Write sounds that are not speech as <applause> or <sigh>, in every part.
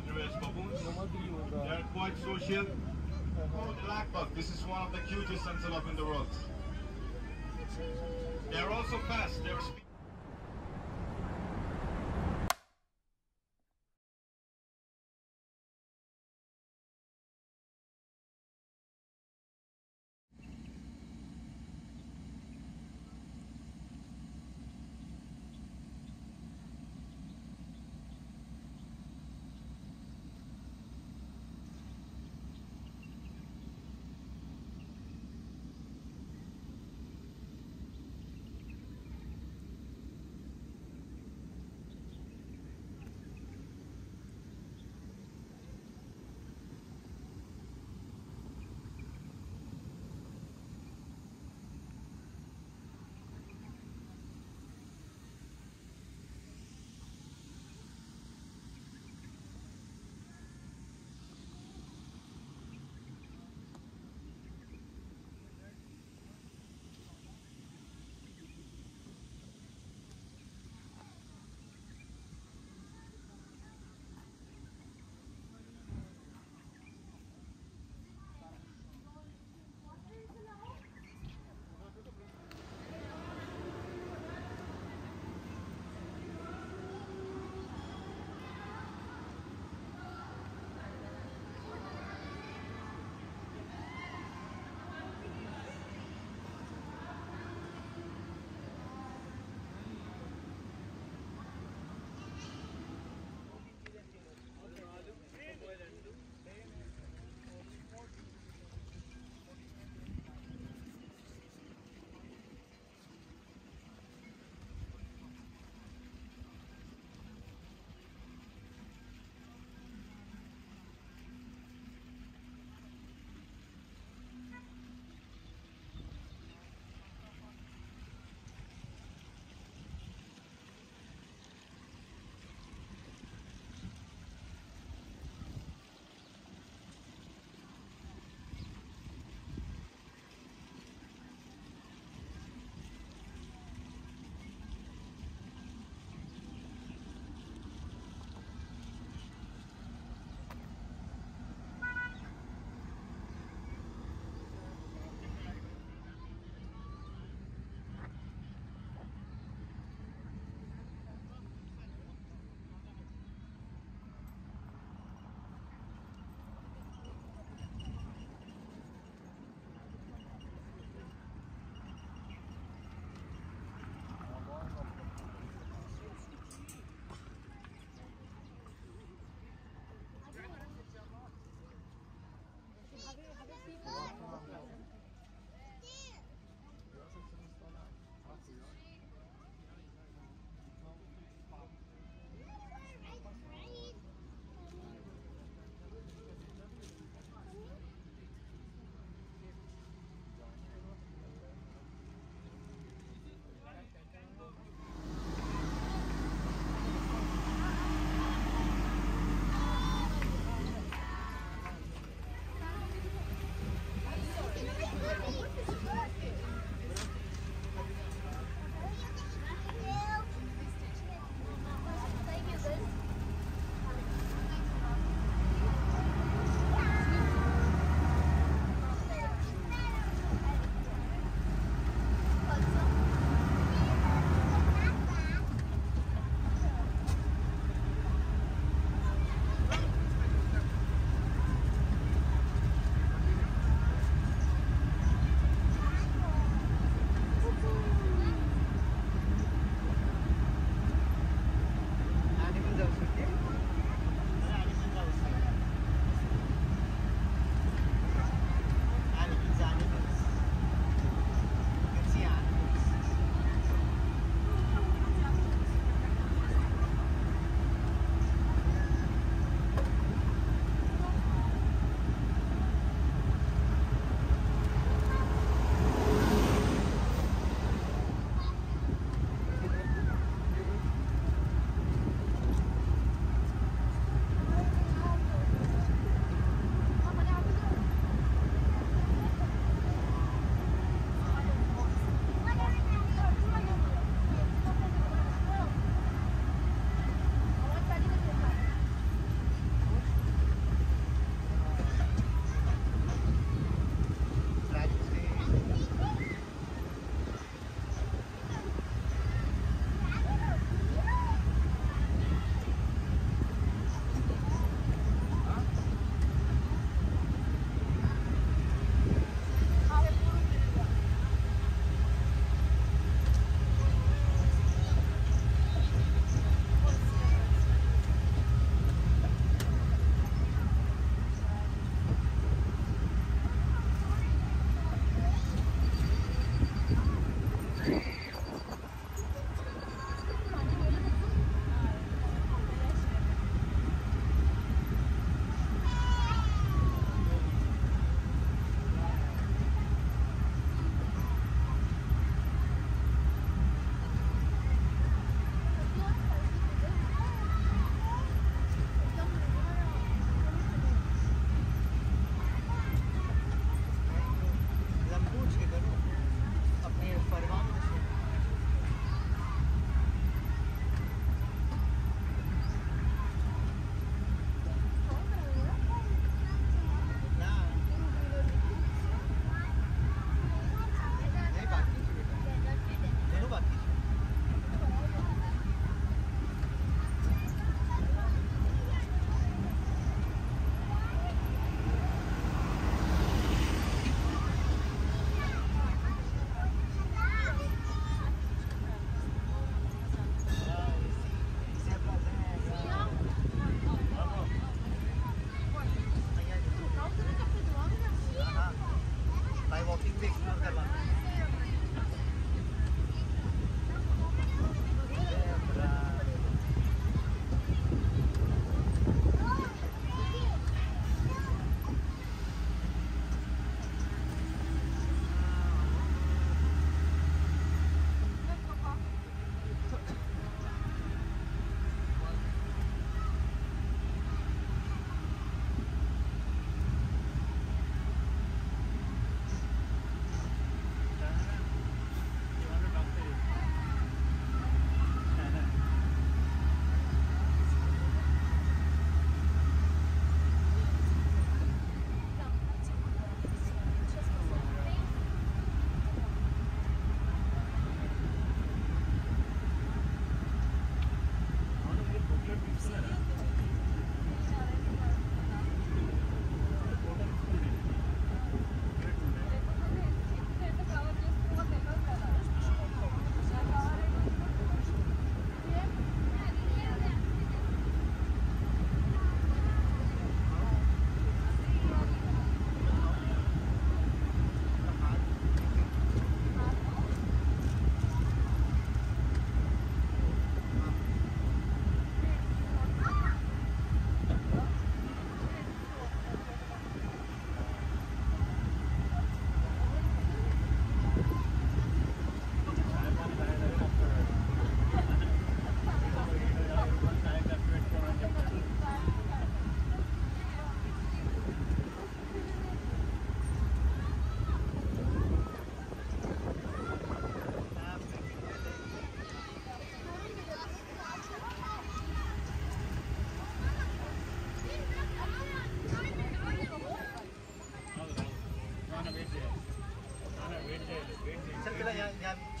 Baboons. They're quite social. Oh, the blackbuck. This is one of the cutest antelope in the world. They're also fast. They're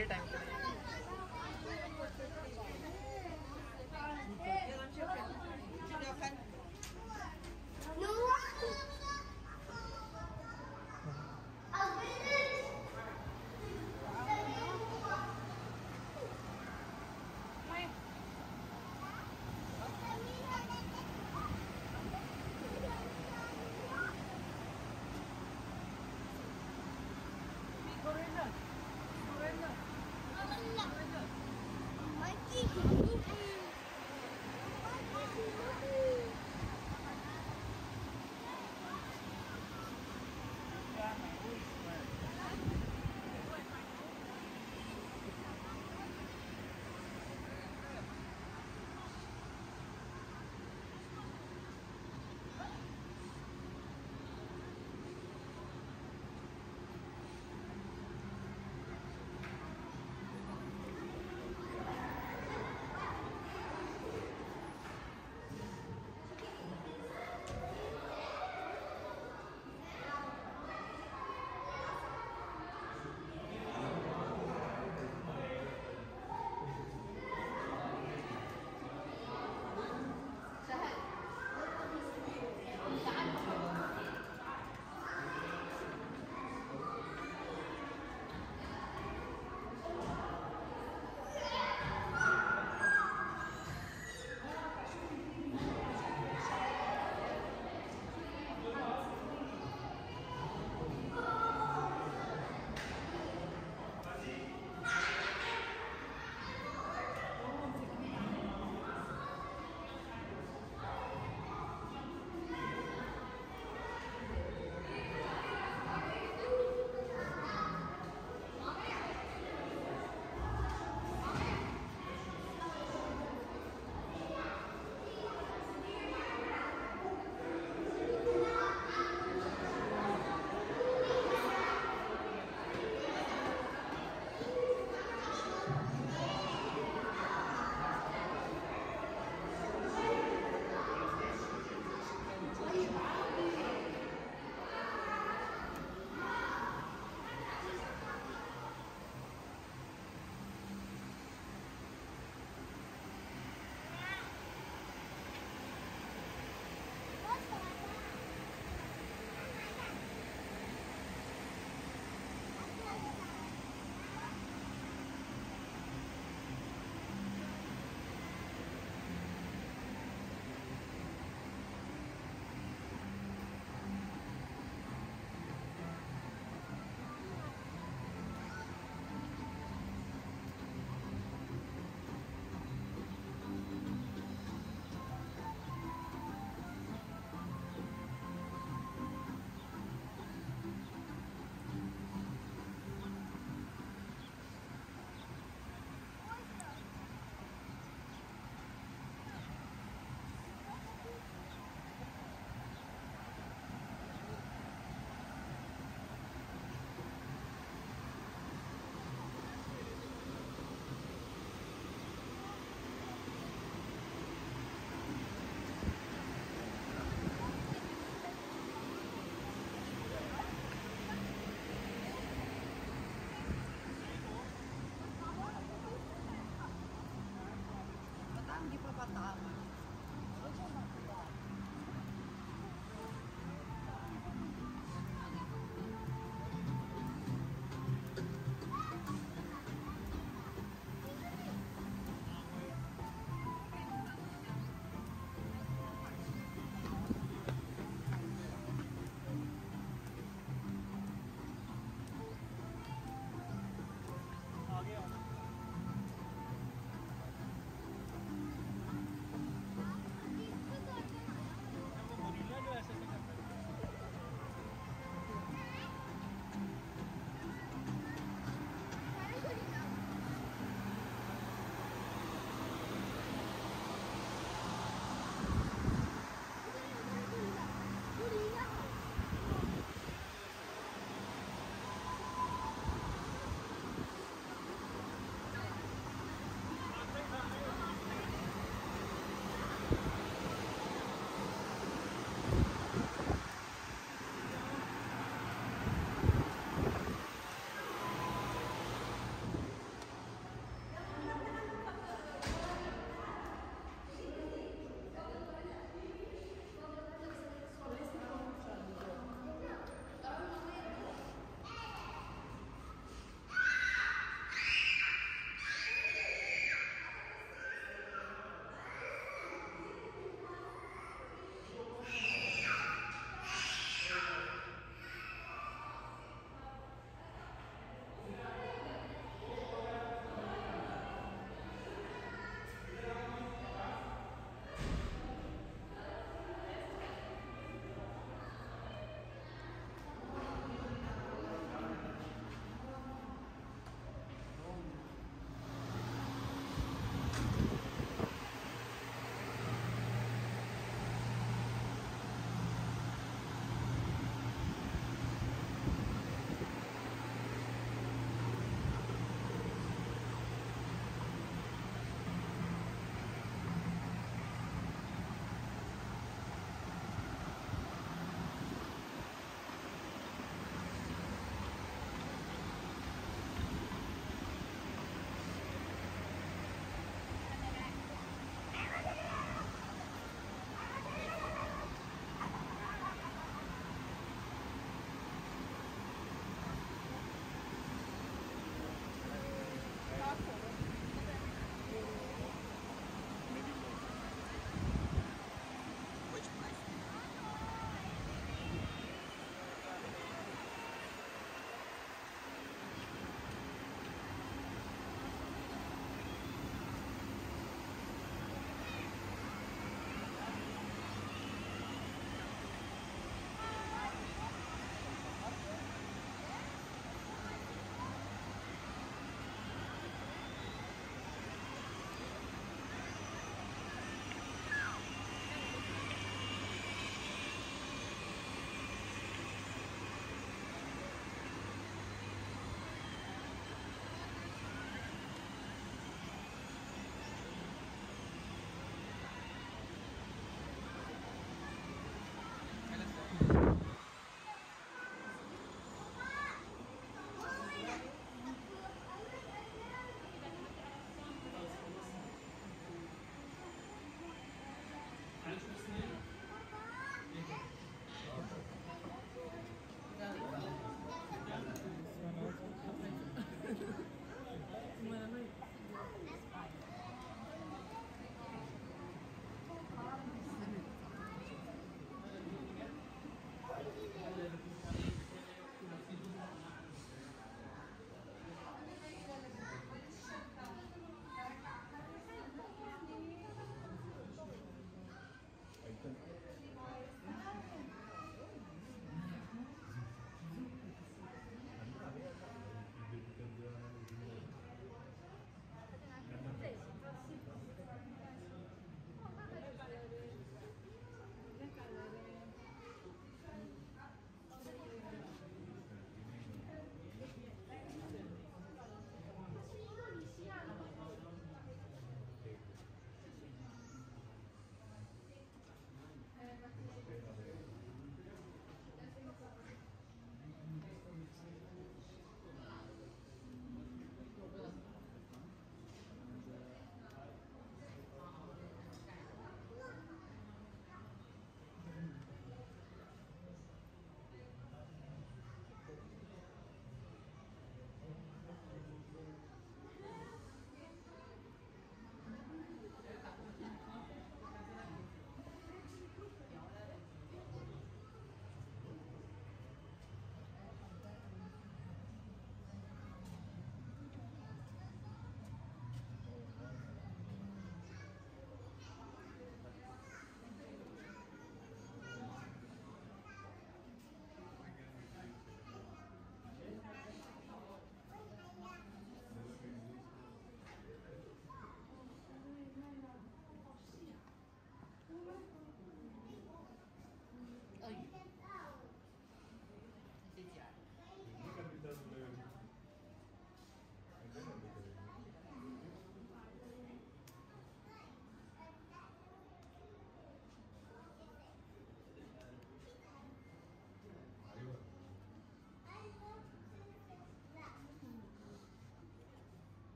इसी time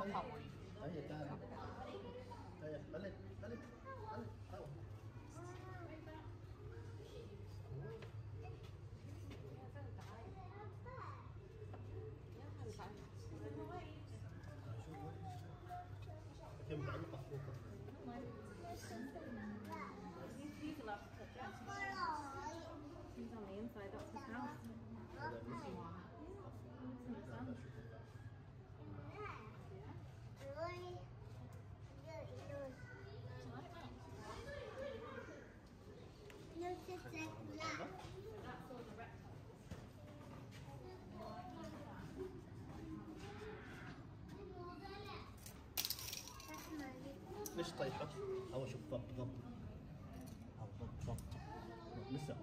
Bây giờ. ليش طيحه؟ أو أشوف ضبط ضبط أو ضبط لسه.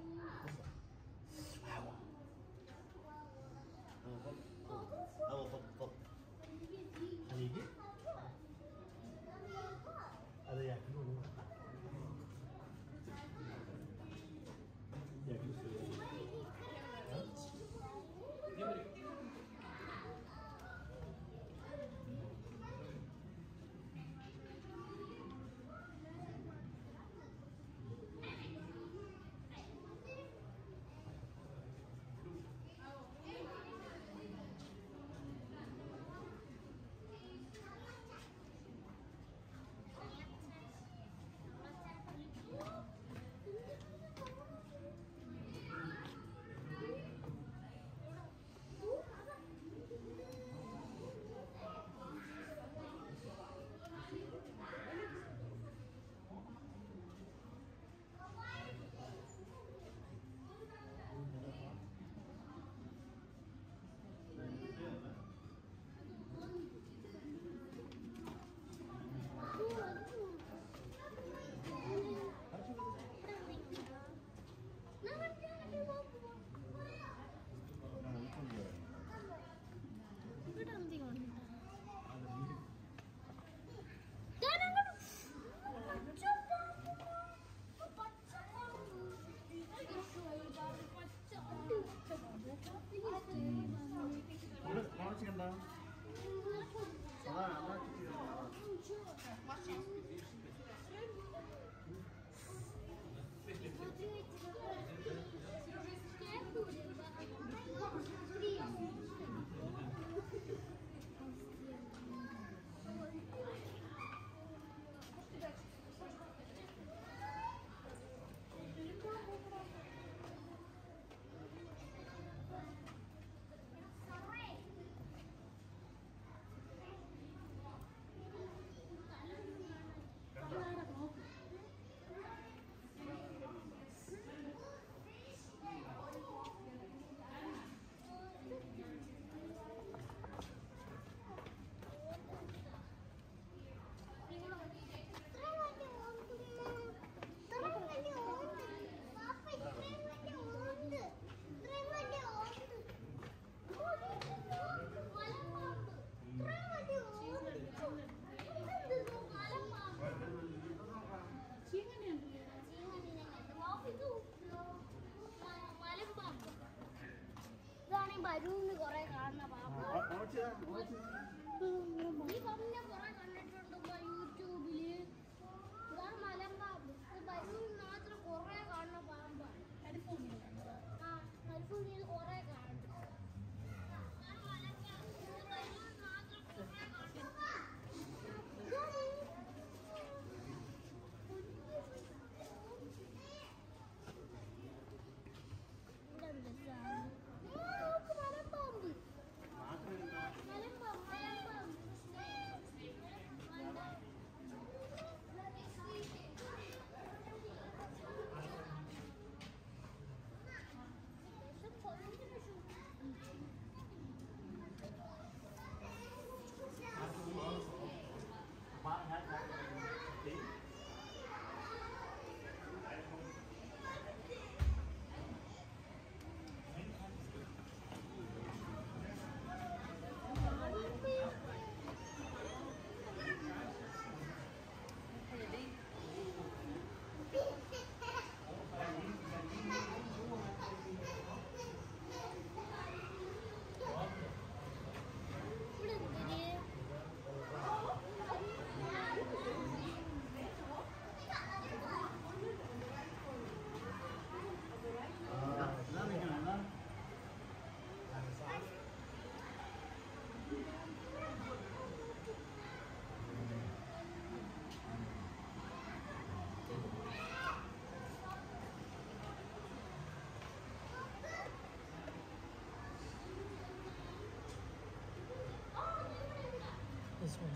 小心。watch it, watch it.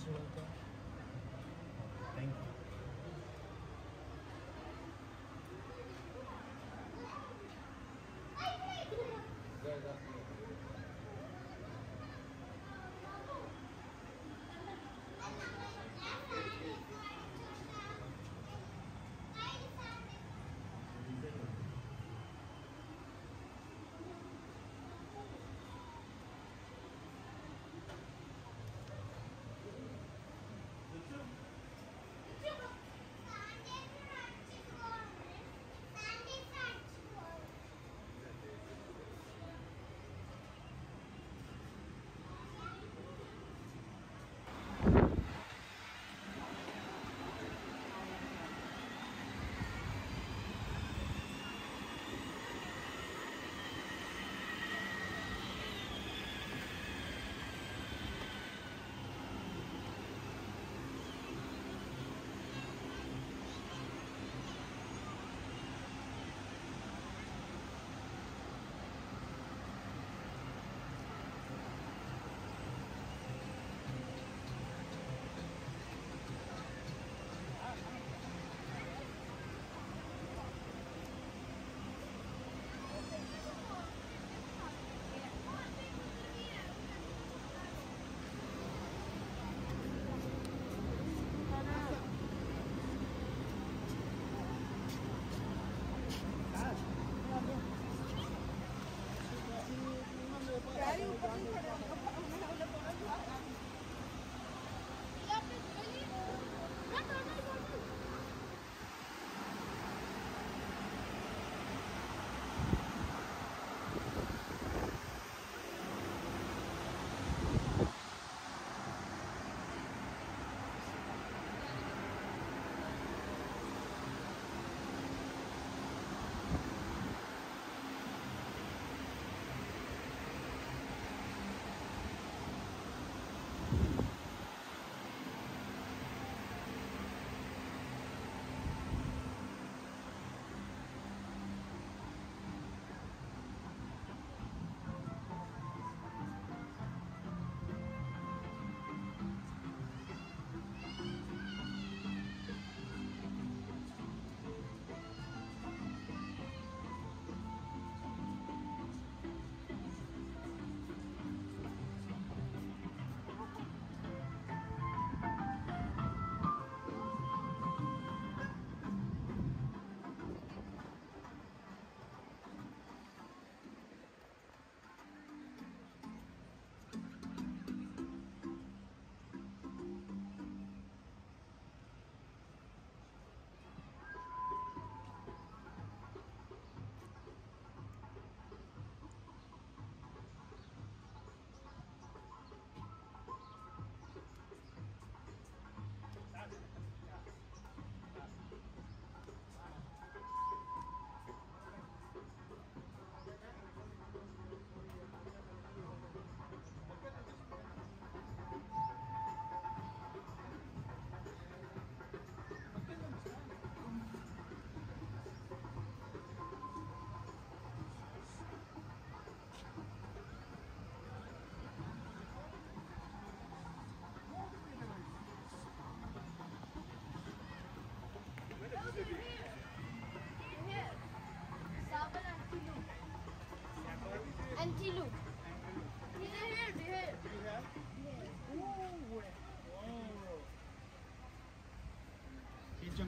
पे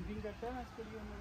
jumping करता है ना इसके लिए हम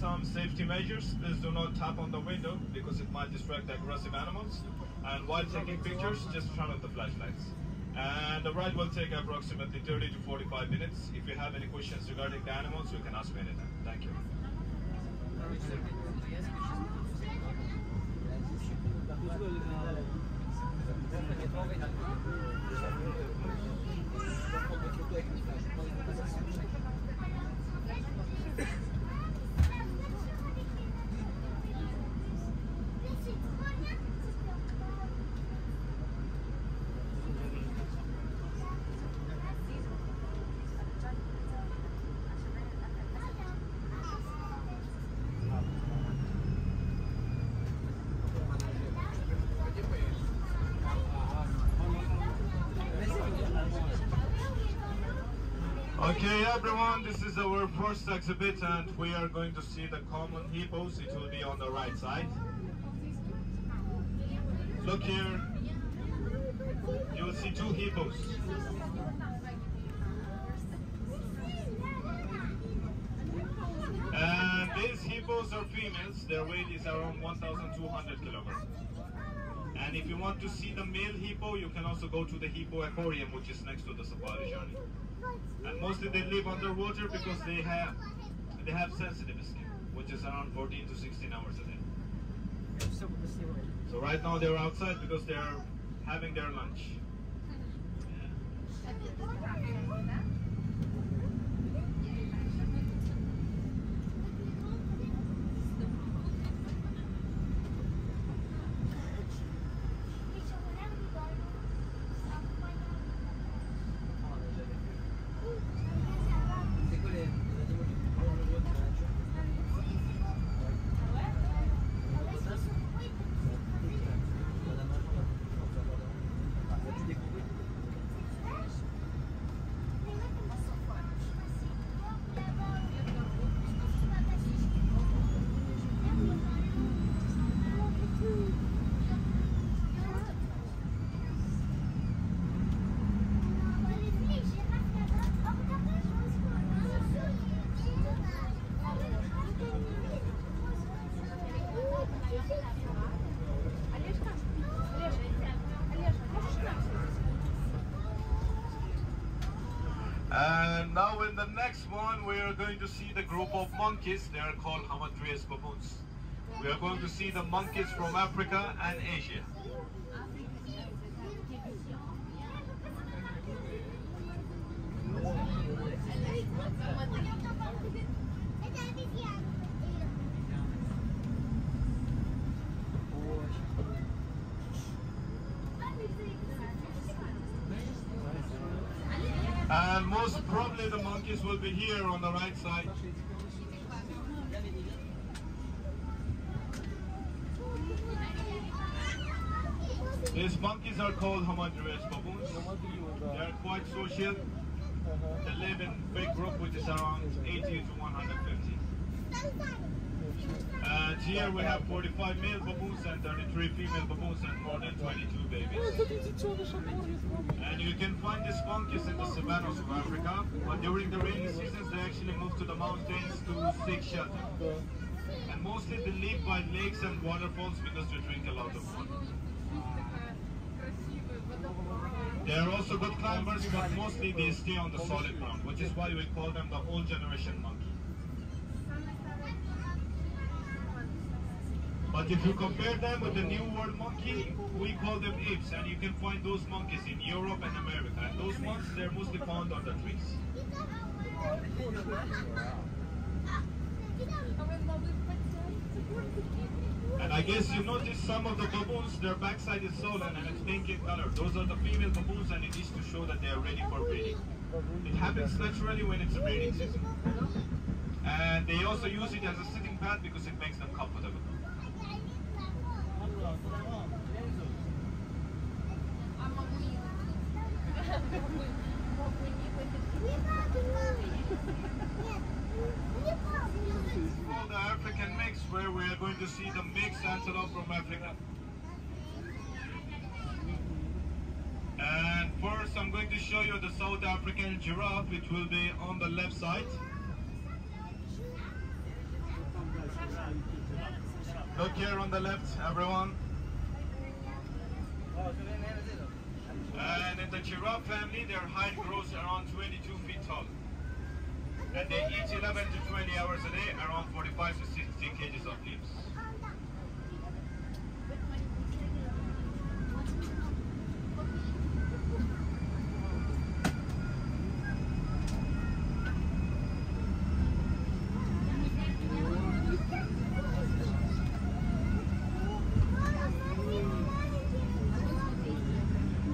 some safety measures. Please do not tap on the window because it might distract aggressive animals. And while taking pictures, just turn on the flashlights. And the ride will take approximately 30 to 45 minutes. If you have any questions regarding the animals, you can ask me anytime. Thank you. Okay, everyone, this is our first exhibit, and we are going to see the common hippos. It will be on the right side. Look here. You will see two hippos. And these hippos are females. Their weight is around 1,200 kilograms. And if you want to see the male hippo, you can also go to the hippo aquarium, which is next to the safari journey. And mostly they live underwater because they have they have sensitive skin, which is around 14 to 16 hours a day. So right now they're outside because they're having their lunch. And now in the next one, we are going to see the group of monkeys. They are called Hamadryas baboons. We are going to see the monkeys from Africa and Asia. And most probably the be here on the right side. These monkeys are called Hamadryas baboons. They are quite social. They live in big group which is around 80 to 150. Here we have 45 male baboons and 33 female baboons and more than 22 babies. And you can find these monkeys in the savannas of Africa, but during the rainy seasons they actually move to the mountains to seek shelter. And mostly they live by lakes and waterfalls because they drink a lot of water. They are also good climbers, but mostly they stay on the solid ground, which is why we call them the old generation monkey. But if you compare them with the New World monkey, we call them apes, and you can find those monkeys in Europe and America. And those monkeys, they're mostly found on the trees. And I guess you notice some of the baboons, their backside is swollen and it's pink in color. Those are the female baboons and it is to show that they are ready for breeding. It happens naturally when it's a breeding season. And they also use it as a sitting pad because it makes them comfortable. The African mix, where we are going to see the mixed antelope from Africa. And first, I'm going to show you the South African giraffe, which will be on the left side. Look here on the left, everyone. And in the giraffe family, their height grows around 22 feet tall. And they eat 11 to 20 hours a day, around 45 to 60 kgs of leaves.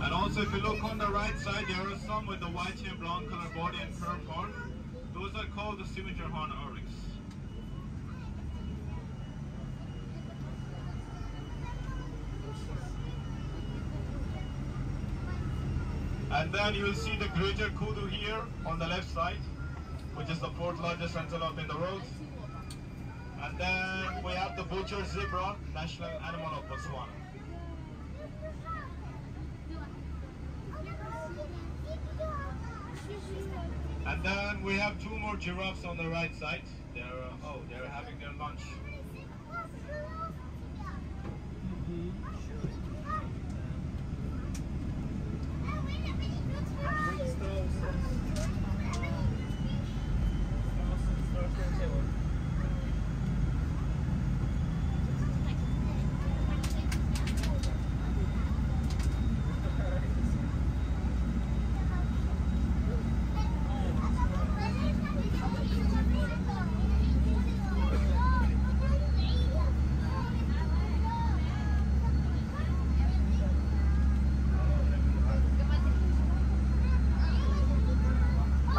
And also, if you look on the right side, there are some with the white and brown color body and curved horn. Those are called the scimitar horn oryx. And then you will see the greater kudu here on the left side, which is the fourth largest antelope in the world. And then we have the Burchell zebra, national animal of Botswana. And then we have two more giraffes on the right side. They're uh, oh, they're having their lunch.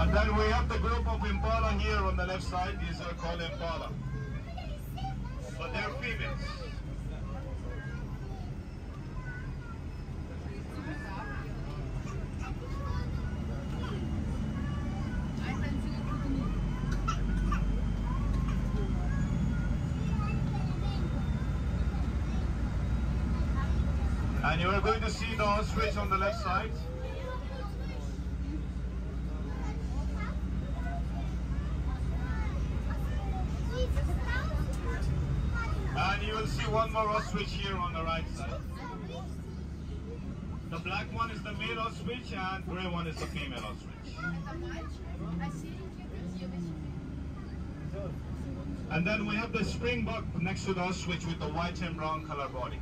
And then we have the group of impala here on the left side. These uh, are called impala. But they're females. And you are going to see the ostrich on the left side. And you will see one more ostrich here on the right side. The black one is the male ostrich and gray one is the female ostrich. And then we have the springbok next to the ostrich with the white and brown color body.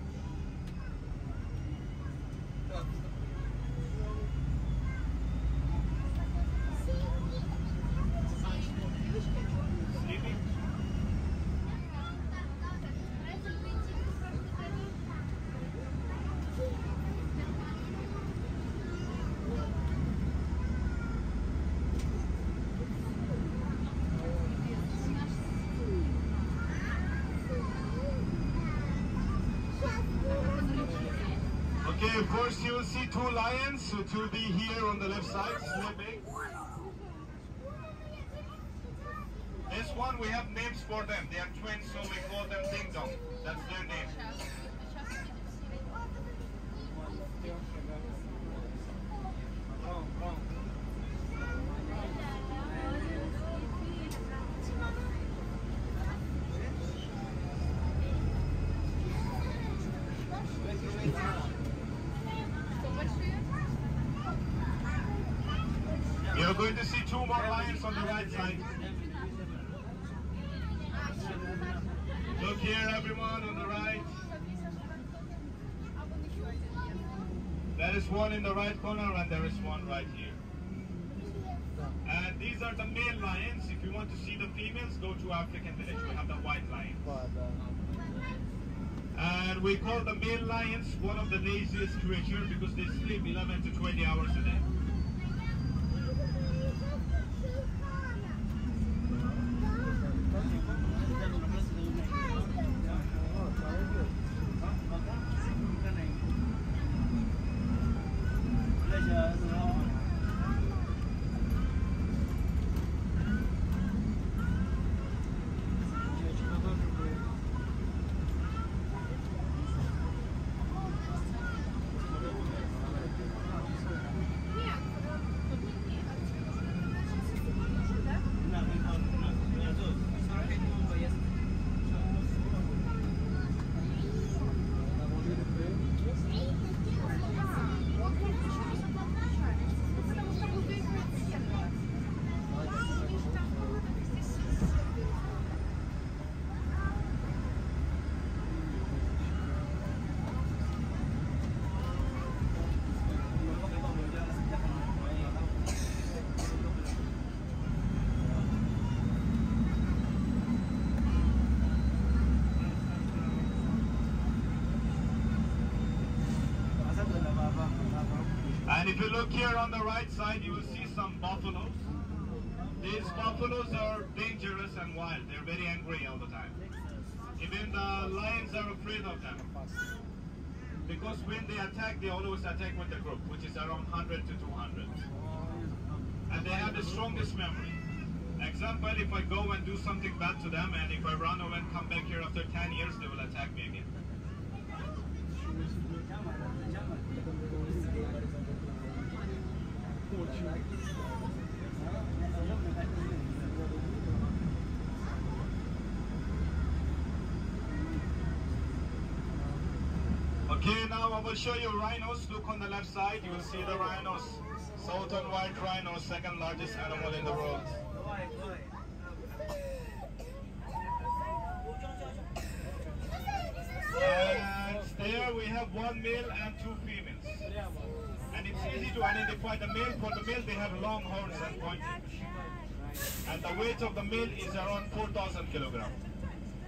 Sleeping? Okay, first you will see two lions, which will be here on the left side, sleeping. This one we have names for them. They are twins, so we call them Ding Dong. That's their name. You're going to see two more lions on the right side. Look here, everyone, on the right. There is one in the right corner and there is one right here. And these are the male lions. If you want to see the females, go to African village. We have the white lion. And we call the male lions one of the laziest creatures because they sleep 11 to 20 hours a day. Because when they attack, they always attack with a group, which is around 100 to 200. And they have the strongest memory. Example, if I go and do something bad to them, and if I run away and come back here after 10 years, they will attack me again. Okay, now I will show you rhinos. Look on the left side, you will see the rhinos. Southern white rhino, second largest animal in the world. And there we have one male and two females. And it's easy to identify the male. For the male, they have long horns and pointed. And the weight of the male is around 4,000 kilograms.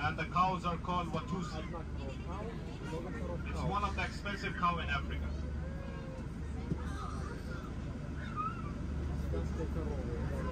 And the cows are called Watusi. It's one of the expensive cows in Africa. That's the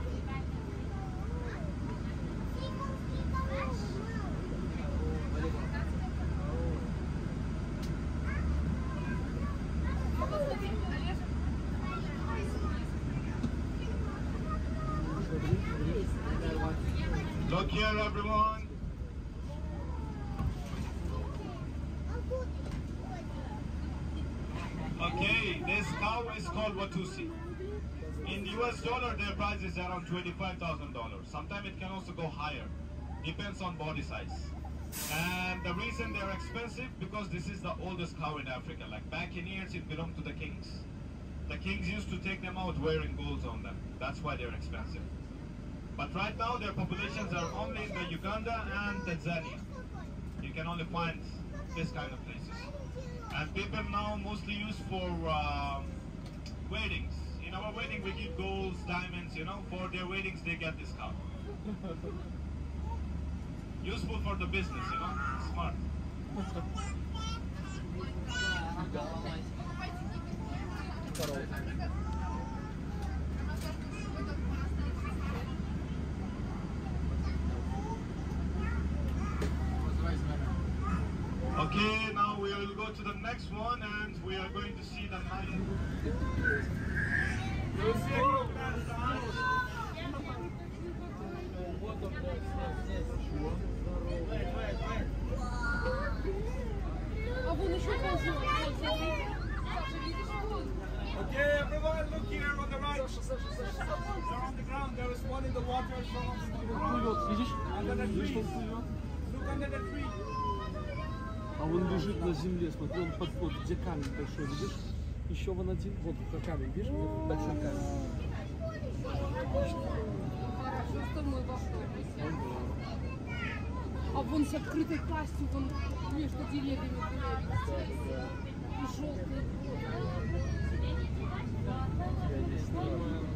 In US dollar, their price is around $25,000. Sometimes it can also go higher. Depends on body size. And the reason they're expensive, because this is the oldest cow in Africa. Like back in years, it belonged to the kings. The kings used to take them out wearing golds on them. That's why they're expensive. But right now, their populations are only in the Uganda and Tanzania. You can only find this kind of places. And people now mostly use for uh, weddings. In our wedding, we give golds, diamonds, you know. For their weddings, they get this cow. <laughs> Useful for the business, you know. Smart. <laughs> Okay, now we will go to the next one and we are going to see the Maya. Okay, everyone, look here on the right. They're on the ground. There is one in the water. And then a tree. Look under the tree. А он лежит на земле, смотри, он под вот, где камень большой, видишь? Еще вон один, вот как камень, видишь, вот большой камень. Хорошо, что мы. А вон с открытой пастью, вон между деревьями появится. И желтые. Я здесь снимаю.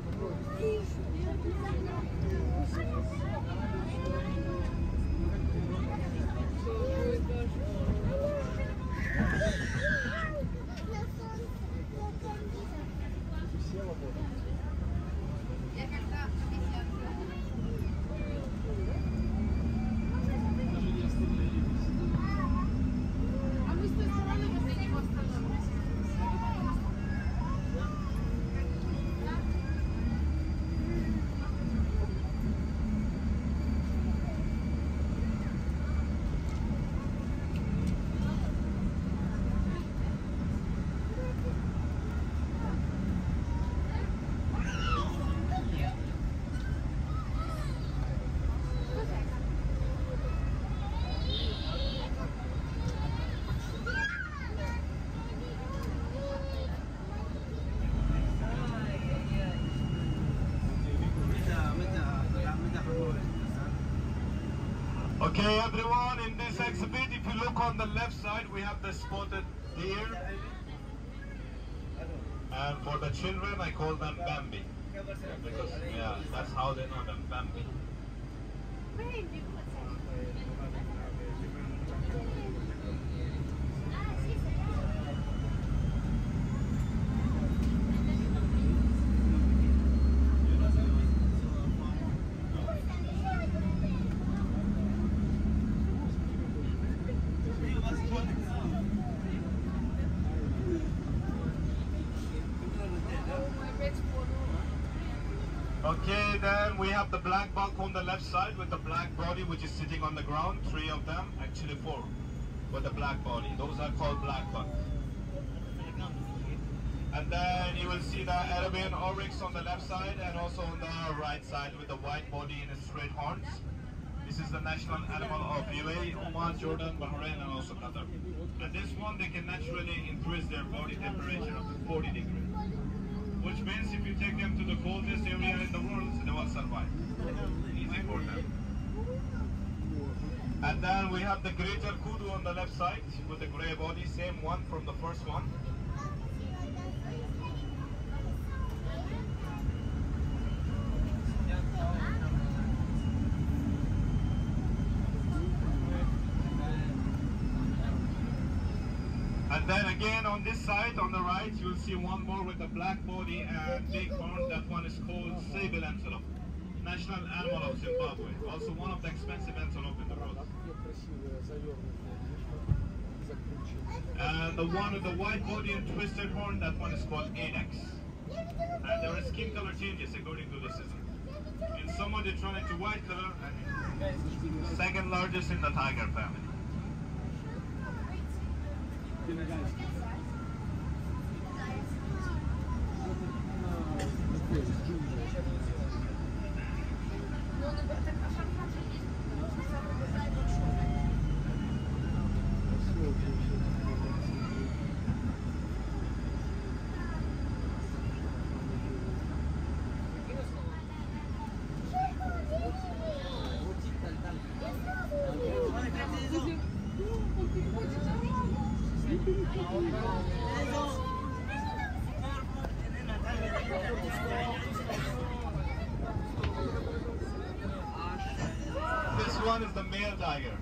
Okay, everyone, in this exhibit, if you look on the left side, we have the spotted deer. And for the children, I call them Bambi. Because, yeah, that's how they know them, Bambi. Then we have the black buck on the left side with the black body which is sitting on the ground. Three of them, actually four, with the black body. Those are called black buck. And then you will see the Arabian oryx on the left side and also on the right side with the white body and straight horns. This is the national animal of UAE, Oman, Jordan, Bahrain, and also Qatar. And this one, they can naturally increase their body temperature up to 40 degrees. Which means if you take them to the coldest area in the world, they will survive. Easy for them. And then we have the greater kudu on the left side with the gray body, same one from the first one. And then again on this side, on the right, you'll see one more with a black body and big horn. That one is called sable antelope, national animal of Zimbabwe. Also one of the expensive antelope in the world. And the one with the white body and twisted horn, that one is called Addax. And there are skin color changes according to the season. In summer they turn into white color, second largest in the tiger family. На one is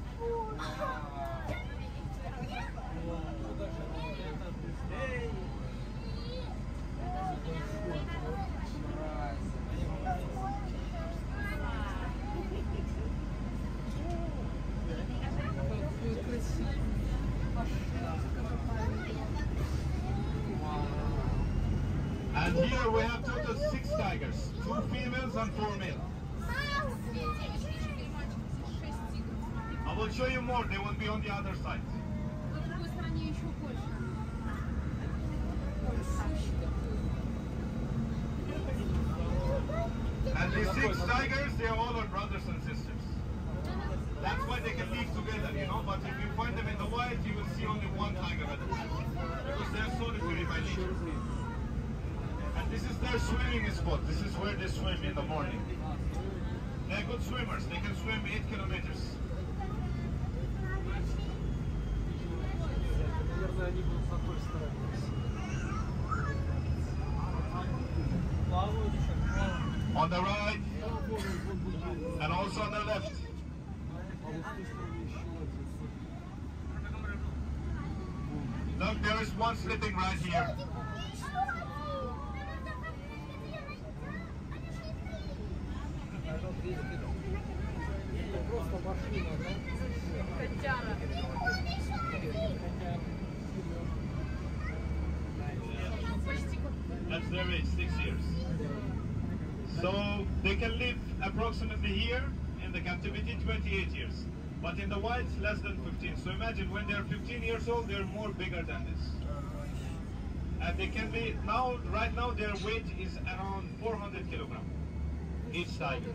on the other side. And the six tigers, they are all our brothers and sisters. That's why they can live together, you know, but if you find them in the wild, you will see only one tiger at a time. Because they are solitary by nature. And this is their swimming spot. This is where they swim in the morning. They're good swimmers. They can swim 8 kilometers. right here. That's their age, six years. So they can live approximately here in the captivity 28 years. But in the wild, less than 15. So imagine when they're 15 years old, they're more bigger than this. And they can be, now, right now, their weight is around 400 kilograms Each tiger.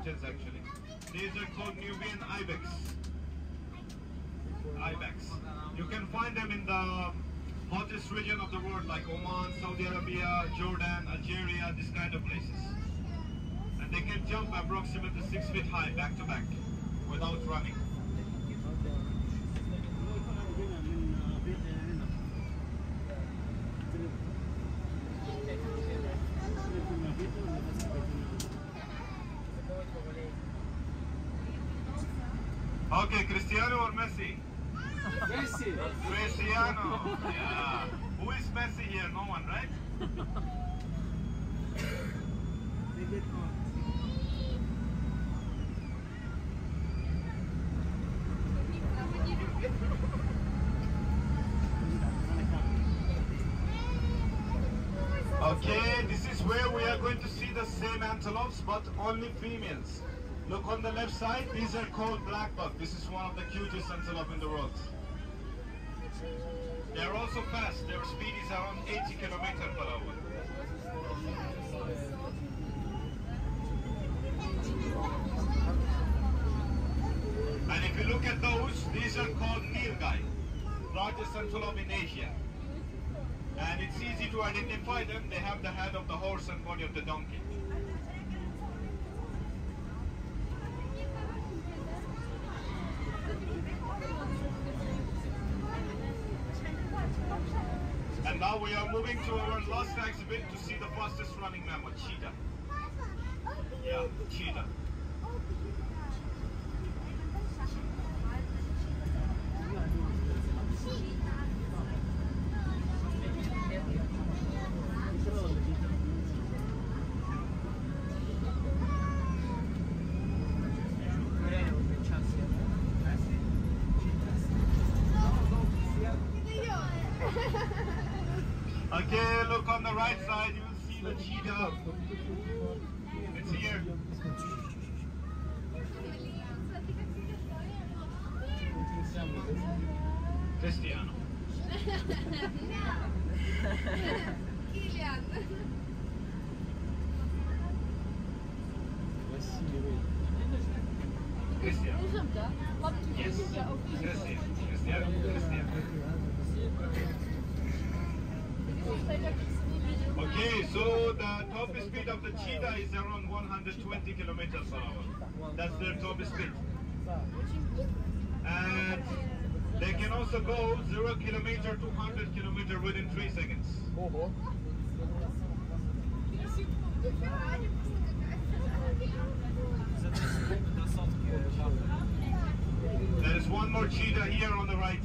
Actually. These are called Nubian ibex. Ibex. You can find them in the hottest region of the world, like Oman, Saudi Arabia, Jordan, Algeria, these kind of places. And they can jump approximately six feet high, back to back, without running. Okay, Cristiano or Messi? Messi! Cristiano. <laughs> Yeah. Who is Messi here? No one, right? Okay, this is where we are going to see the same antelopes, but only females. Look on the left side, these are called black buck. This is one of the cutest antelope in the world. They're also fast. Their speed is around 80 kilometers per hour. And if you look at those, these are called Nilgai, largest antelope in Asia. And it's easy to identify them. They have the head of the horse and body of the donkey. And now we are moving to our last exhibit to see the fastest running mammal, cheetah. Yeah, cheetah. Okay, so the top speed of the cheetah is around 120 kilometers per hour. That's their top speed. And they can also go 0 kilometer to 100 kilometer within 3 seconds. There is one more cheetah here on the right.